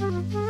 Mm-hmm.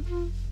Mm-hmm.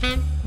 Mm-hmm.